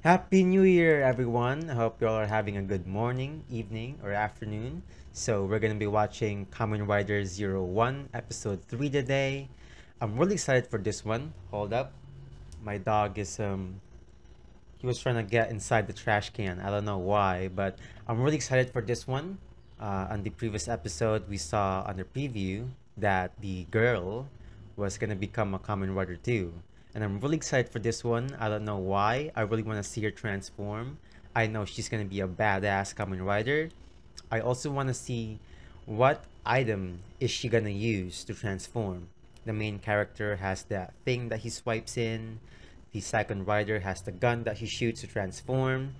Happy New Year, everyone. I hope you all are having a good morning, evening, or afternoon. So, we're going to be watching Kamen Rider Zero One, Episode 3 today. I'm really excited for this one. Hold up. My dog is, um, he was trying to get inside the trash can. I don't know why, but I'm really excited for this one. Uh, on the previous episode, we saw on the preview that the girl was going to become a Kamen Rider too and I'm really excited for this one. I don't know why. I really want to see her transform. I know she's gonna be a badass Kamen Rider. I also want to see what item is she gonna use to transform. The main character has that thing that he swipes in. The second rider has the gun that he shoots to transform.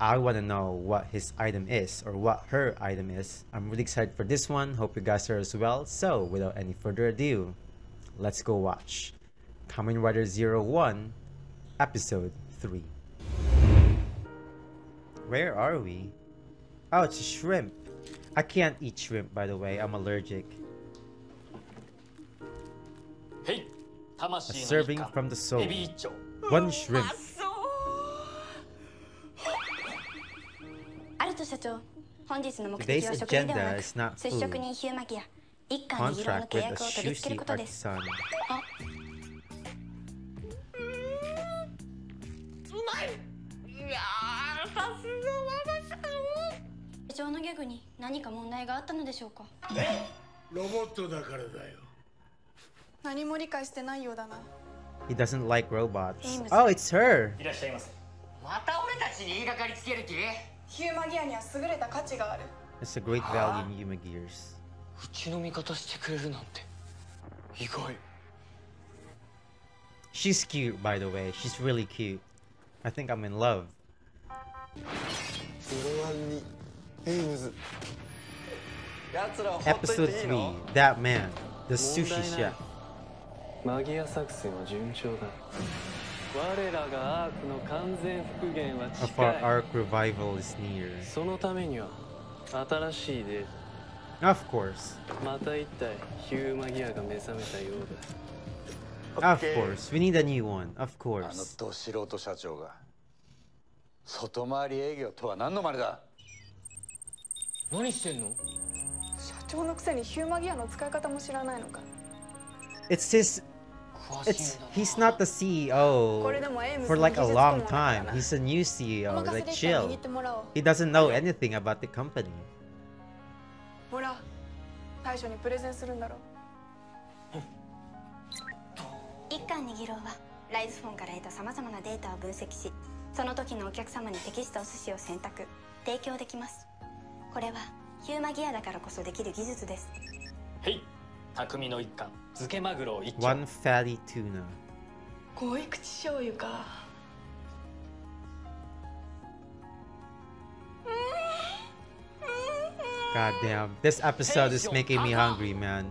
I want to know what his item is or what her item is. I'm really excited for this one. Hope you guys are as well. So without any further ado, let's go watch. Kamen Rider Zero One, Episode 3. Where are we? Oh, it's shrimp. I can't eat shrimp, by the way. I'm allergic. A serving from the soul. One shrimp. Today's agenda is not food. Contract with a sushi artisan. 何か問題があったのでしょうかロボットだからだよ何も理解してないようだな He doesn't like robots. Oh, it's her. いらっしゃいませまた俺たちに言いがかりつける気ヒューマギアには優れた価値がある It's a great value in Yuma Gears. うちの味方してくれるなんて意外 She's cute, by the way. She's really cute. I think I'm in love. Episode 3 That Man, the sushi chef. マギア作戦は順調だ我らがアークの完全復元は Of 近 our い arc revival is near. そのためには新しいデ Of course. ータまた一体ヒューマギアが目覚めたよう Of course. We need a new one. Of あの course. ど素人社長が外回り営業とは何の真似だ 何してんの？社長のくせにヒューマギアの使い方も知らないのか It's his. It's he's not the CEO for の like a long time. な He's a new お CEO. Like chill. He doesn't know anything about the company. ほら大将にプレゼンするんだろ一貫握ろうはライズフォンから得たさまざまなデータを分析しその時のお客様に適したお寿司を選択提供できますこれはヒューマギアだからこそできる技術ですへい匠の一貫漬けマグロを一丁 One fatty tuna. 濃い口醤油か God damn. This episode is making me hungry, man.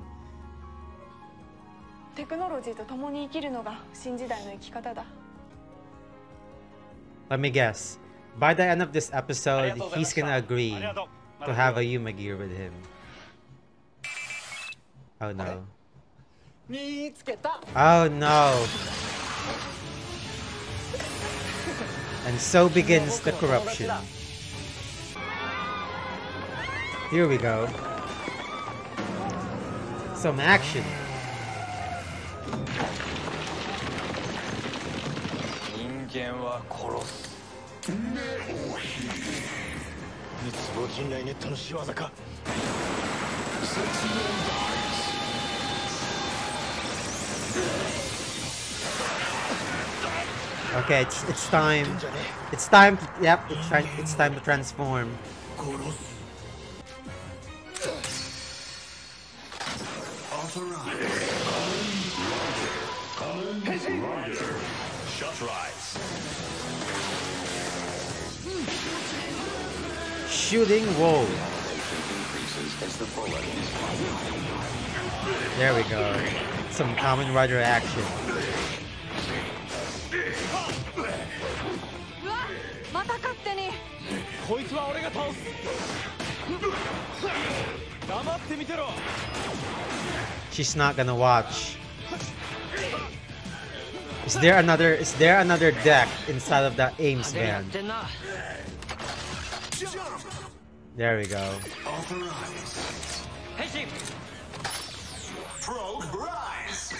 テクノロジーと共に生きるのが新時代の生き方だ Let me guess. By the end of this episode, he's gonna agree to have a Humagear with him. Oh no. Oh no. And so begins the corruption. Here we go. Some action. 人間は殺す密謀陣内ネットの仕業か Okay, it's it's time. It's time. To, yep, it's time. It's time to transform. Shooting Wolf. There we go. Some Kamen Rider action. She's not gonna watch. Is there another is there another deck inside of that AIMS van? There we go. Authorize. Hey, team. Probe rise.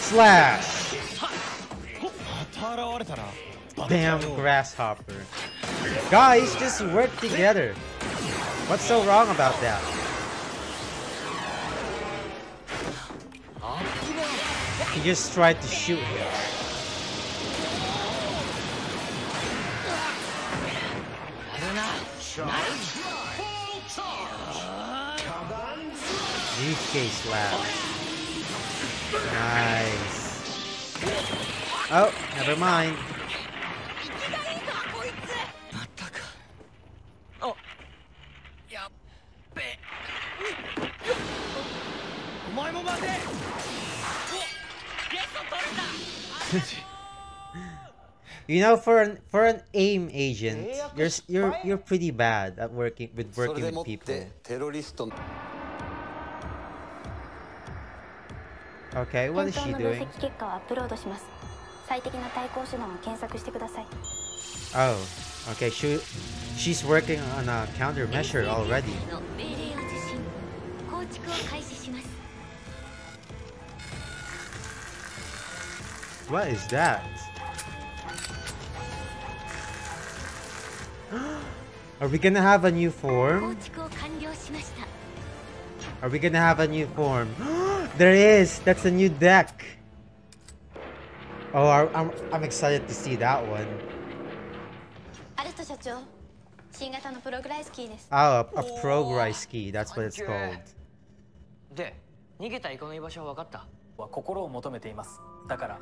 Slash. Damn grasshopper. Guys, just work together. What's so wrong about that? He just tried to shoot him. charge. Full charge. Uh, Come on. GK slap. Nice. Oh, never mind. You know, for an for an AIM agent, you're you're you're pretty bad at working with working with people. Okay, what is she doing? Oh, okay, she she's working on a countermeasure already. What is that? Are we gonna have a new 構 form? Are we gonna have a new form? there is! That's a new deck! Oh, I- I'm, I'm excited to see that one. Oh, a, a progress key. That's what it's called. で逃げたイカの居場所は分かったは心を求めていますだから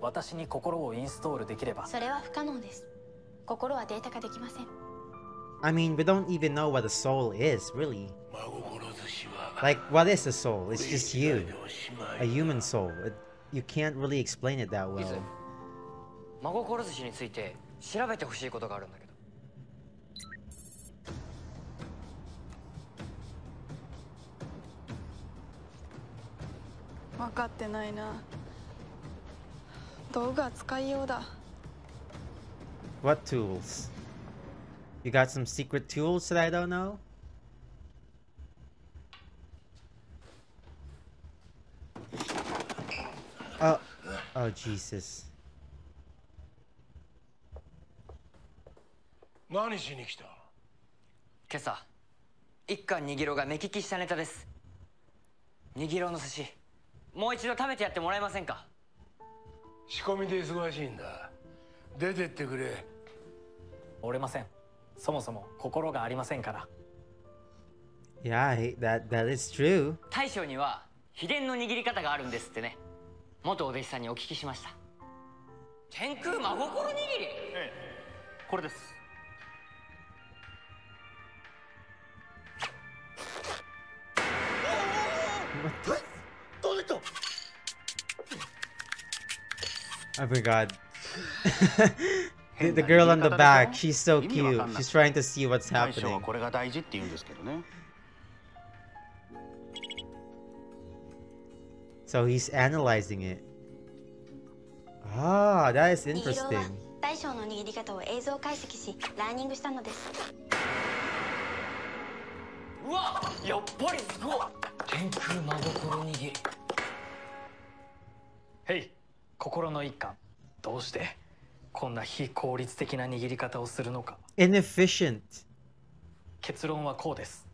私に心をインストールできればそれは不可能です心はデータ化できません I mean, we don't even know what a soul is, really. Like, what is a soul? It's just you. A human soul. It, you can't really explain it that いつ well. 真心寿司について調べてほしいことがあるんだけど分かってないな道具は使いようだ What tools? You got some secret tools that I don't know? Oh, oh Jesus. 何しに来た？今朝一貫にぎろが目利きしたネタですにぎろの寿司もう一度食べてやってもらえませんか？仕込みで忙しいんだ出てってくれ折れません。そもそも心がありませんから。Yeah, that that is true. 大将には秘伝の握り方があるんですってね。元お弟子さんにお聞きしました。天空真心握り。これです。I forgot. the, the girl on the back, she's so cute. She's trying to see what's happening. これが大事って言うんですけどね So he's analyzing it. Ah, that is interesting. は大将の握り方を映像解析しラーニングしたのですうわやっぱりすごい天空真心握りへい心の一環どうしてこんな非効率的な握り方をするのか Inefficient. 結論はこうです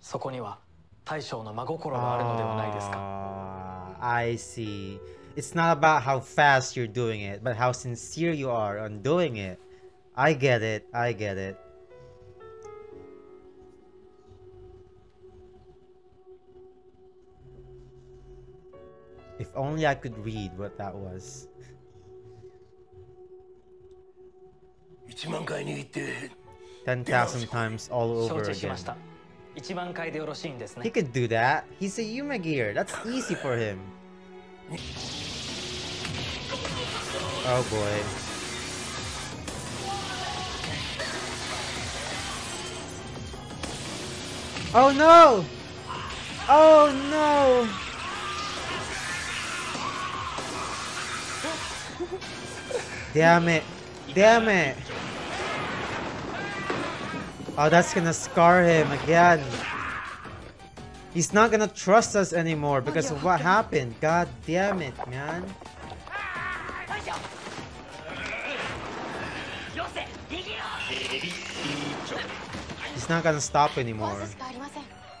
そこには大将の真心があるのではないですか Ah, I see. It's not about how fast you're doing it, but how sincere you are on doing it. I get it. I get it. If only I could read what that was. 10,000 times all over again. He could do that. He's a Humagear. That's easy for him. Oh boy. Oh no! Oh no! Damn it! Damn it! Oh, that's gonna scar him again. He's not gonna trust us anymore because of what happened. God damn it, man. He's not gonna stop anymore.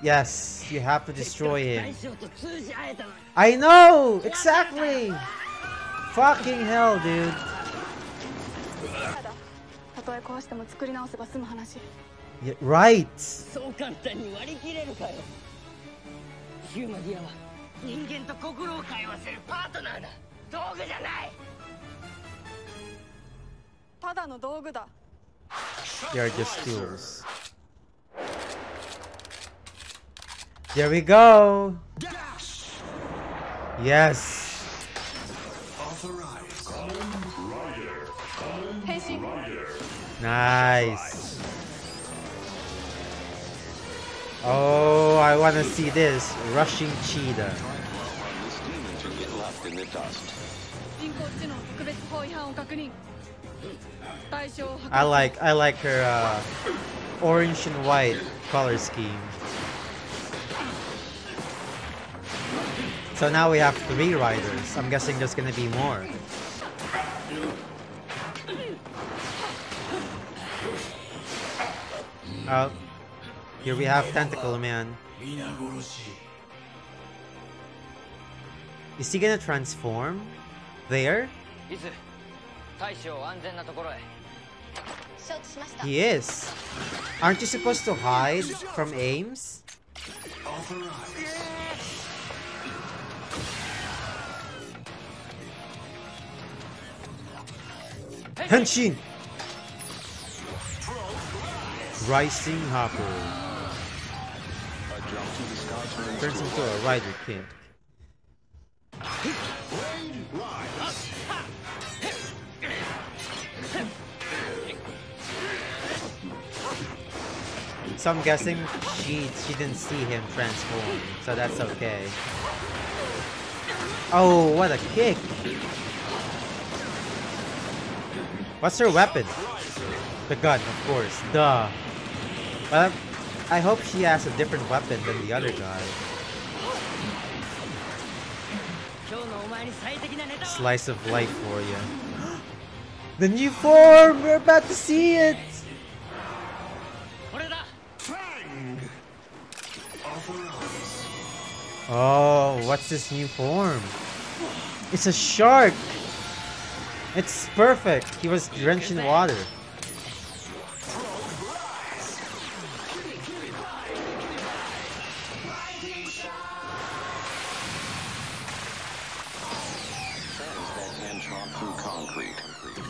Yes, you have to destroy him. I know! Exactly! Fucking hell, dude. たとえ壊しても作り直せば済む話 Yeah, right! そう簡単に割り切れるかよヒューマディアは人間と心を通わせるパートナーだ道具じゃないただの道具だ They are just tools. There we go! Yes! 変身 Nice! Oh, I want to see this. Rushing Cheetah. I like I like her uh, orange and white color scheme. So now we have three riders. I'm guessing there's gonna be more. Oh, here we have Tentacle Man. Is he gonna transform? There? He is. Aren't you supposed to hide from AIMS? Henshin! Rising Hopper. Turns into a rider king. So I'm guessing she she didn't see him transform, so that's okay. Oh, what a kick! What's her weapon? The gun, of course. Duh. But I hope she has a different weapon than the other guy. Slice of life for you. the new form! We're about to see it! Oh, what's this new form? It's a shark! It's perfect! He was drenched in water. concrete.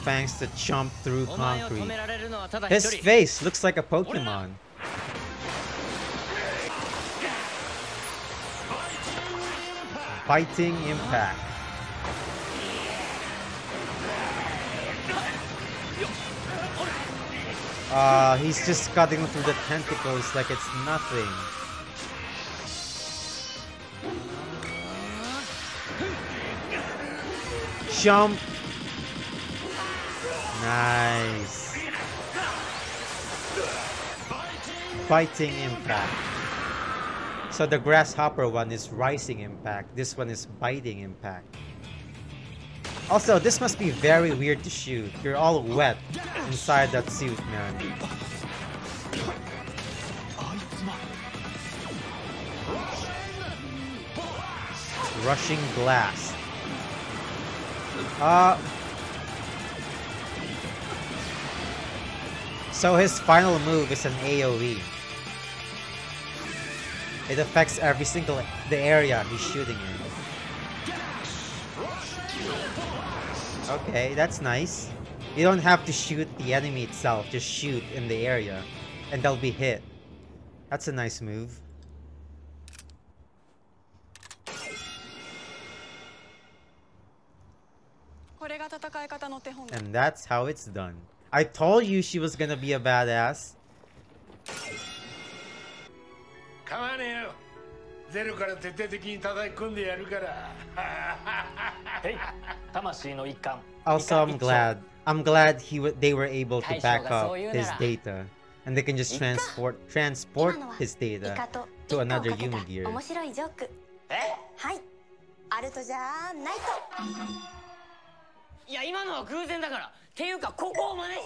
Fangs to chomp through concrete. His face looks like a Pokemon. Biting Impact. Uh, he's just cutting through the tentacles like it's nothing. Jump Nice. Biting impact. So the grasshopper one is rising impact. This one is biting impact. Also, this must be very weird to shoot. You're all wet inside that suit, man. Rushing blast. Uh So his final move is an AoE. It affects every single the area he's shooting in. Okay, that's nice. You don't have to shoot the enemy itself, just shoot in the area and they'll be hit. That's a nice move. And that's how it's done. I told you she was gonna be a badass. 構わねえよ ゼロから徹底的に叩き込んでやるから。へい魂の一環 Also, 以 I'm 下一丁 glad. I'm glad he w- they were able to 大将 back が up そう言うな his ら data, and they can just transport transport 今のは his イ data カと to 一家 another をかけ Yuma た gear. 面白いジョークはいアルトじゃないといや今のは偶然だからっ ていうかここを真似し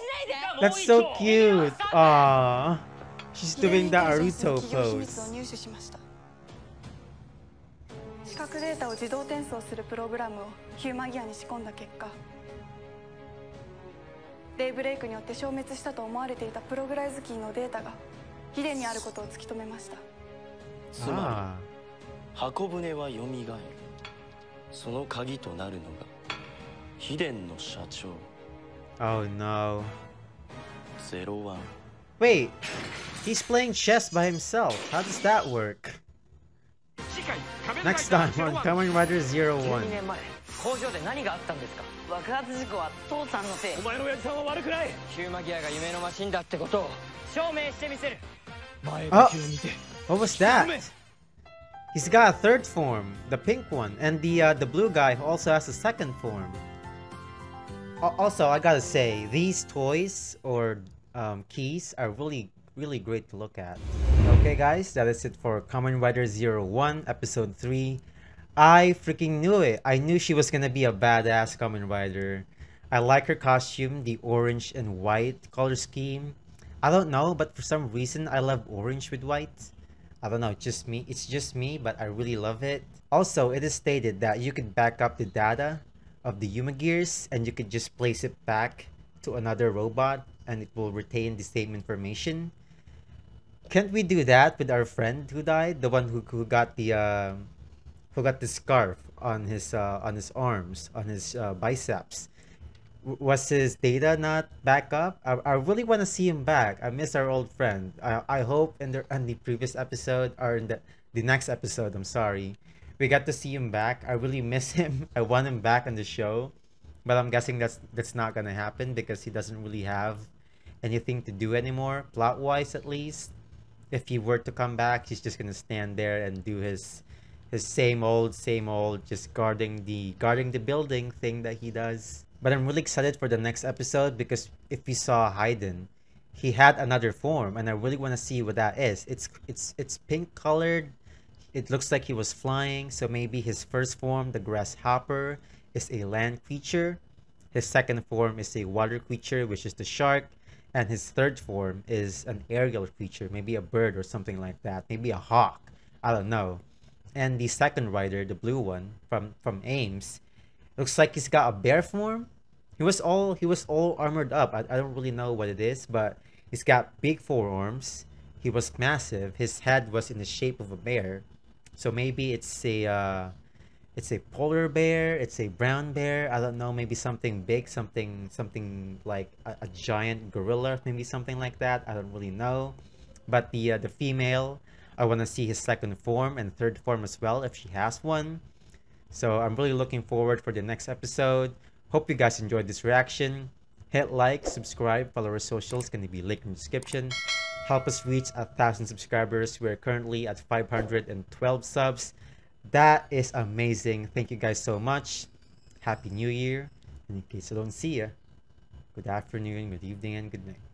ないで That's so cute. Aww. She's doing the Aruto 企業秘密を pose. 入手しました視覚データを自動転送するプログラムをヒューマギアに仕込んだ結果デイブレイクによって消滅したと思われていたプログライズキーのデータがヒデにあることを突き止めましたつま Ah. り箱舟はよみがえるその鍵となるのが秘伝の社長 Oh no. ゼロワン Wait, he's playing chess by himself. How does that work? Next time on Kamen Rider Zero 12 One. 年前工場で何があったんですか爆発事故は父さんのせいお前の親父さんは悪くないヒューマギアが夢のマシンだってことを証明してみせる前 Oh, 向きを見て what was that? He's got a third form, the pink one, and the uh, the blue guy also has a second form. Al- Also, I gotta say, these toys or um, keys are really, really great to look at. Okay, guys, that is it for Kamen Rider Zero One, Episode 3. I freaking knew it. I knew she was gonna be a badass Kamen Rider. I like her costume, the orange and white color scheme. I don't know, but for some reason, I love orange with white. I don't know, just me. It's just me, but I really love it. Also, it is stated that you can back up the data of the Humagears and you could just place it back to another robot and it will retain the same information. Can't we do that with our friend who died? The one who, who got the uh, who got the scarf on his uh, on his arms, on his uh, biceps. Was his data not back up? I, I really want to see him back. I miss our old friend. I, I hope in the in the previous episode or in the the next episode. I'm sorry, we got to see him back. I really miss him. I want him back on the show, but I'm guessing that's that's not gonna happen because he doesn't really have anything to do anymore, plot wise at least. If he were to come back, he's just gonna stand there and do his his same old, same old, just guarding the guarding the building thing that he does. But I'm really excited for the next episode because if we saw Hayden, he had another form, and I really want to see what that is. It's it's it's pink colored. It looks like he was flying, so maybe his first form, the grasshopper, is a land creature. His second form is a water creature, which is the shark, and his third form is an aerial creature, maybe a bird or something like that, maybe a hawk. I don't know. And the second rider, the blue one from from AIMS, looks like he's got a bear form. He was all he was all armored up. I, I don't really know what it is, but he's got big forearms. He was massive. His head was in the shape of a bear. So maybe it's a uh, it's a polar bear, it's a brown bear. I don't know, maybe something big, something something like a, a giant gorilla, maybe something like that. I don't really know. But the uh, the female, I want to see his second form and third form as well if she has one. So I'm really looking forward for the next episode. Hope you guys enjoyed this reaction. Hit like, subscribe, follow our socials, gonna be linked in the description. Help us reach a thousand subscribers. We're currently at 512 subs. That is amazing. Thank you guys so much. Happy New Year. And in case I don't see you, good afternoon, good evening, and good night.